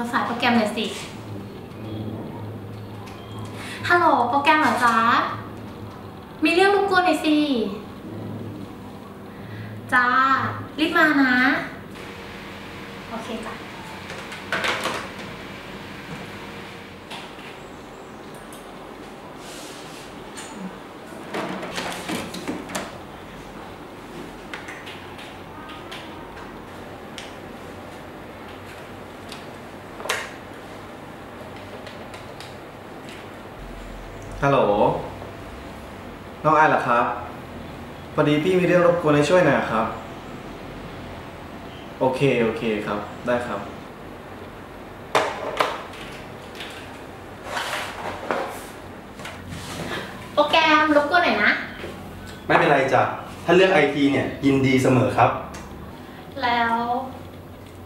อสายโปรแกรมหน่อยสิ ฮัลโหลโปรแกรมเหรอจ๊ะ มีเรื่องรบกวนหน่อยสิ จ้า รีบมานะ โอเคจ้ะ ฮัลโหล น้องไอายเหรอครับ พอดีพี่มีเรื่องรบกวนให้ช่วยหน่อยครับ โอเค โอเคครับ ได้ครับ โปรแกรมรบกวนหน่อยนะ ไม่เป็นไรจ้ะ ถ้าเรื่องไอทีเนี่ยยินดีเสมอครับ แล้ว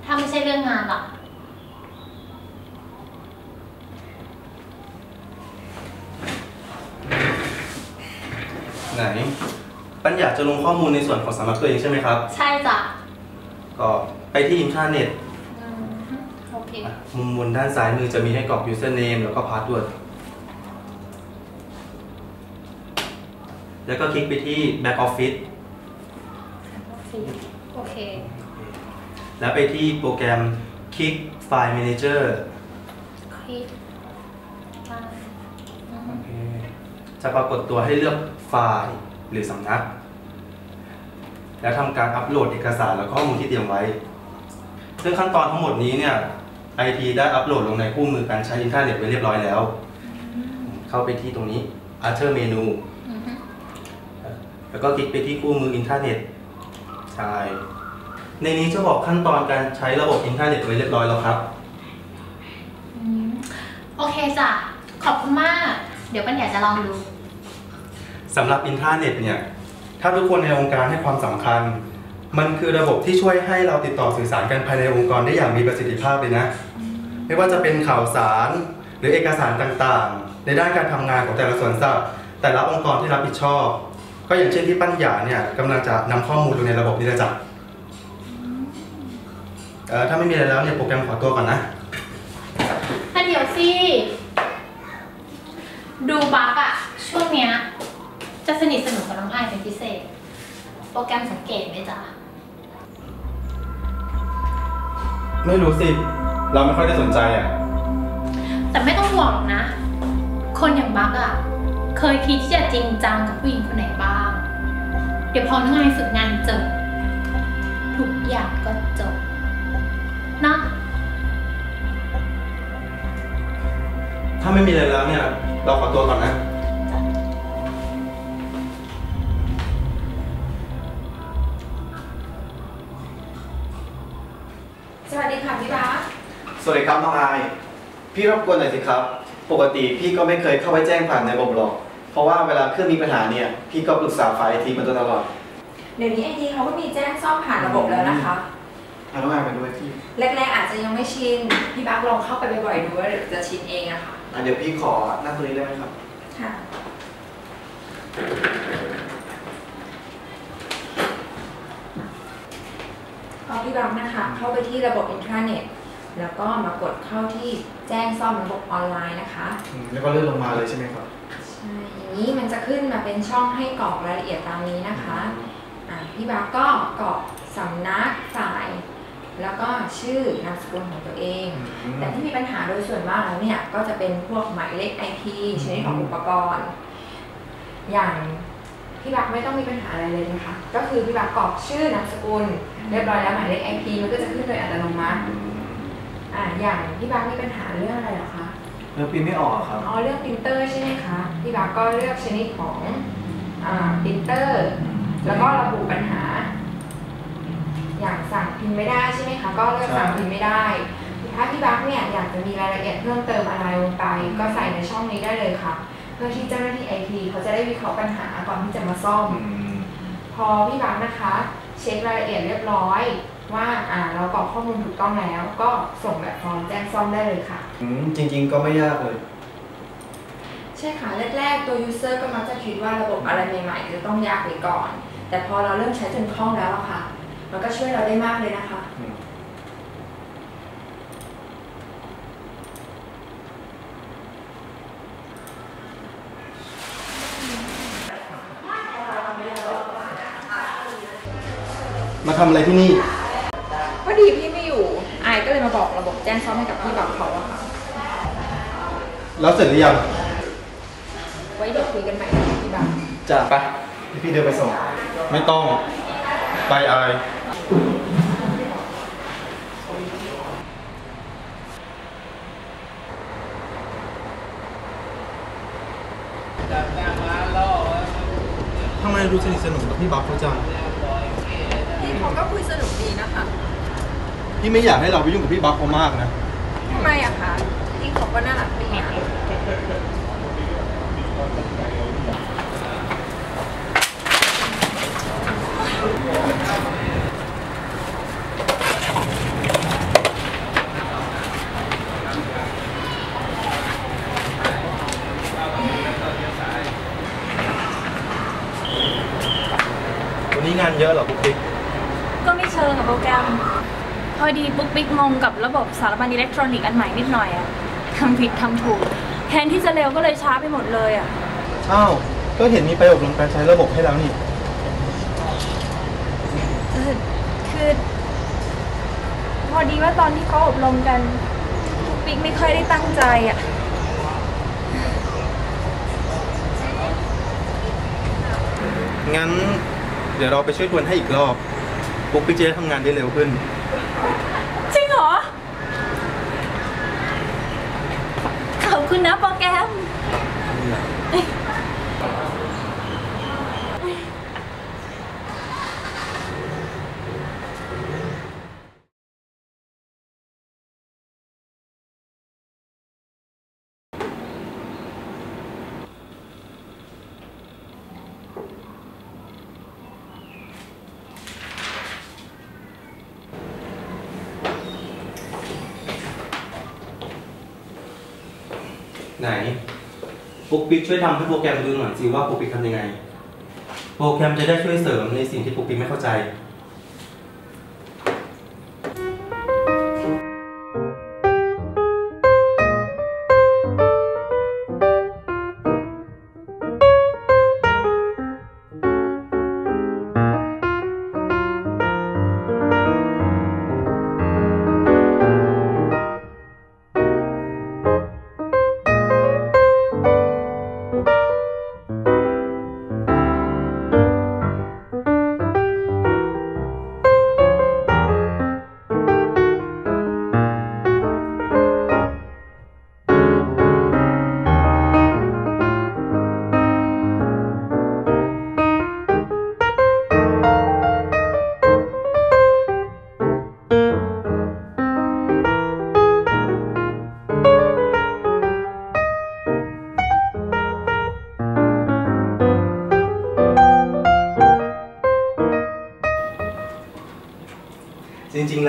ถ้าไม่ใช่เรื่องงานล่ะ ไหน ปัญญาจะลงข้อมูลในส่วนของสำนักตัวเองใช่ไหมครับ ใช่จ้ะก็ไปที่อินเทอร์เน็ตอืมโอเคอะมุมบนด้านซ้ายมือจะมีให้กรอก username แล้วก็ password แล้วก็คลิกไปที่ back office โอเค แล้วไปที่โปรแกรม Kick File Manager คลิกไปอืม จะปรากฏตัวให้เลือกไฟล์หรือสำนัก แล้วทำการอัปโหลดเอกสารและข้อมูลที่เตรียมไว้ ซึ่งขั้นตอนทั้งหมดนี้เนี่ย IT ได้อัปโหลดลงในคู่มือการใช้อินเทอร์เน็ตไว้เรียบร้อยแล้ว เข้าไปที่ตรงนี้ Archer Menu แล้วก็คลิกไปที่คู่มืออินเทอร์เน็ตใช่ในนี้จะบอกขั้นตอนการใช้ระบบอินเทอร์เน็ตไว้เรียบร้อยแล้วครับ โอเคจ้ะ ขอบคุณมาก เดี๋ยวปัญญาจะลองดู สำหรับอินเทอร์เน็ตเนี่ยถ้าทุกคนในองค์การให้ความสำคัญ มันคือระบบที่ช่วยให้เราติดต่อสื่อสารกันภายในองค์กรได้อย่างมีประสิทธิภาพเลยนะ ไม่ว่าจะเป็นข่าวสาร หรือเอกสารต่างๆ ในด้านการทำงานของแต่ละส่วนทราบแต่ละองค์กรที่รับผิดชอบ ก็อย่างเช่นที่ปัญญาเนี่ยกำลังจะนำข้อมูลลงในระบบนี้นะจ๊ะเออถ้าไม่มีอะไรแล้วเนี่ยโปรแกรมขอตัวก่อนนะถ้าเดี๋ยวสิ ดูบักอะช่วงเนี้ย จะสนิทสนมกับน้องไอายเป็นพิเศษ โปรแกรมสังเกตไหมจ๊ะ ไม่รู้สิ เราไม่ค่อยได้สนใจอะ แต่ไม่ต้องห่วงหรอกนะ คนอย่างบักอะเคยคิดที่จะจริงจังกับผู้หญิงคนไหนบ้าง เดี๋ยวพอน้องไอายฝึกงานจบทุกอย่างก็จบนะถ้าไม่มีอะไรแล้วเนี่ย เราขอตัวก่อนนะ สวัสดีครับน้องไอายพี่รบกวนหน่อยสิครับ ปกติพี่ก็ไม่เคยเข้าไปแจ้งผ่านในระบบหรอก เพราะว่าเวลาเครื่องมีปัญหาเนี่ยพี่ก็ปรึกษาฝ่ายไอทีมาโดยตลอดเดี๋ยวนี้ไอทีเขาก็มีแจ้งซ่อมผ่านระบบแล้วนะคะ เอาน้องไอายมาด้วยพี่แรกๆอาจจะยังไม่ชิน พี่บักลองเข้าไปบ่อยๆดูว่าเดี๋ยวจะชินเองอะค่ะอะเดี๋ยวพี่ขอนั่งตรงนี้ได้ไหมครับ ค่ะพอพี่บักนะคะ เข้าไปที่ระบบอินทราเน็ต แล้วก็มากดเข้าที่แจ้งซ่อมระบบออนไลน์นะคะ อืมแล้วก็เลื่อนลงมาเลยใช่ไหมครับใช่อย่างนี้มันจะขึ้นมาเป็นช่องให้กรอกรายละเอียดตามนี้นะคะอะพี่บักก็กรอกสำนักฝ่าย แล้วก็ชื่อนามสกุลของตัวเอง อืม แต่ที่มีปัญหาโดยส่วนมากแล้วเนี่ยก็จะเป็นพวกหมายเลข IP ชนิดของอุปกรณ์ อย่างพี่บักไม่ต้องมีปัญหาอะไรเลยนะคะ ก็คือพี่บักกรอกชื่อนามสกุล เรียบร้อยแล้วหมายเลข IP มันก็จะขึ้นโดยอัตโนมัติ อ่าอย่างพี่บักมีปัญหาเรื่องอะไรเหรอคะเรื่องพิมพ์ไม่ออกอะครับอ๋อเรื่องปรินเตอร์ใช่ไหมคะพี่บักก็เลือกชนิดของอ่าปรินเตอร์ แล้วก็ระบุปัญหา อย่างสั่งพิมพ์ไม่ได้ใช่ไหมคะก็เลือกสั่งพิมพ์ไม่ได้ถ้าพี่บักเนี่ยอยากจะมีรายละเอียดเพิ่มเติมอะไรลงไป ก็ใส่ในช่องนี้ได้เลยค่ะ เพื่อที่เจ้าหน้าที่ไอทีเขาจะได้วิเคราะห์ปัญหาก่อนที่จะมาซ่อม พอพี่บักนะคะ เช็ครายละเอียดเรียบร้อย ว่าอ่าเรากรอกข้อมูลถูกต้องแล้ว ก็ส่งแบบฟอร์มแจ้งซ่อมได้เลยค่ะ อืมจริง ๆ ก็ไม่ยากเลย ใช่ค่ะแรกๆตัว user ก็มักจะคิดว่าระบบอะไรใหม่ๆจะต้องยากไปก่อน แต่พอเราเริ่มใช้จนคล่องแล้วอะค่ะ มันก็ช่วยเราได้มากเลยนะคะมาทำอะไรที่นี่ายก็เลยมาบอกระบบแจ้งซ่อมให้กับพี่บักเขาอะค่ะ แล้วเสร็จหรือยัง ไว้เดี๋ยวคุยกันใหม่นะคะพี่บักจ้ะไปพี่เดินไปส่ง ไม่ต้อง ไปอายทำไมดูสนิทสนมกับพี่บัฟเขาจัง พี่เขาก็คุยสนุกดีนะคะ พี่ไม่อยากให้เราไปยุ่งกับพี่บัฟเขามากนะ ทำไมอะคะพี่เขาก็น่ารักดีนะ วันนี้งานเยอะเหรอปุ๊กปิ๊ก ก็ไม่เชิงกับโปรแกรม พอ ดีปุ๊กปิ๊กงงกับระบบสารบัญอิเล็กทรอนิกส์อันใหม่นิดหน่อยอะทำผิดทำถูก แทนที่จะเร็วก็เลยช้าไปหมดเลยอะอ้าว ก็เห็นมีไปอบรมการใช้ระบบให้แล้วนี่เออคือ พอดีว่าตอนที่เขาอบรมกันปุ๊กปิ๊กไม่ค่อยได้ตั้งใจอะงั้นเดี๋ยวเราไปช่วยทวนให้อีกรอบปุ๊กปิ๊กจะได้ทำงานได้เร็วขึ้น จริงเหรอ ขอบคุณนะโปรแกรม ไหนปุ๊กปิ๊กช่วยทำให้โปรแกรมดูหน่อยสิว่าปุ๊กปิ๊กทำยังไง โปรแกรมจะได้ช่วยเสริมในสิ่งที่ปุ๊กปิ๊กไม่เข้าใจ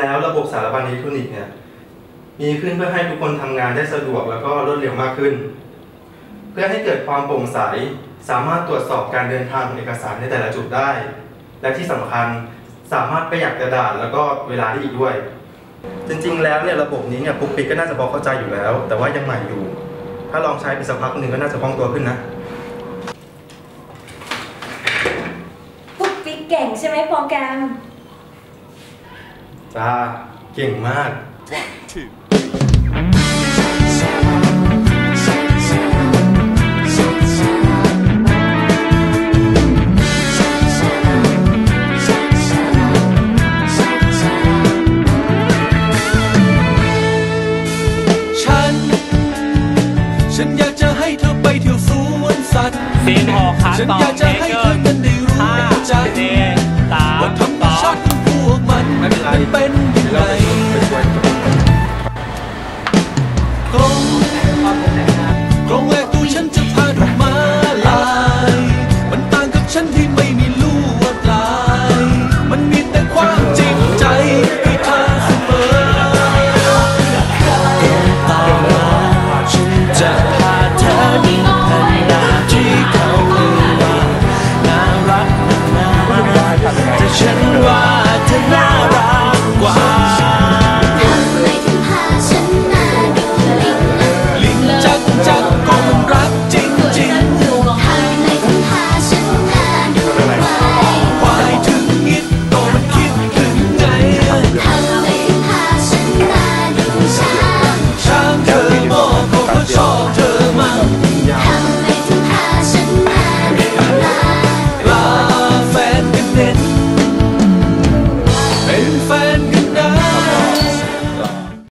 แล้วระบบสารบัญอิเล็กทรอนิกส์เนี่ยมีขึ้นเพื่อให้ทุกคนทำงานได้สะดวกแล้วก็รวดเร็วมากขึ้น เพื่อให้เกิดความโปร่งใสสามารถตรวจสอบการเดินทางของเอกสารในแต่ละจุดได้ และที่สำคัญสามารถประหยัดกระดาษแล้วก็เวลาได้อีกด้วย จริงๆ แล้วเนี่ยระบบนี้เนี่ยปุ๊กปิ๊กก็น่าจะพอเข้าใจอยู่แล้ว แต่ว่ายังใหม่อยู่ ถ้าลองใช้ไปสักพักหนึ่งก็น่าจะคล่องตัวขึ้นนะปุ๊กปิ๊กเก่งใช่ไหมโปรแกรม จ้าเก่งมาก ฉัน ฉันอยากจะให้เธอไปเที่ยวสวนสัตว์ ซีนหกครับฉันต่ออยากจะเมให้เกเธอนั้น เป็นไร เป็นยัง เดี๋ยว ไง เราไปช่วย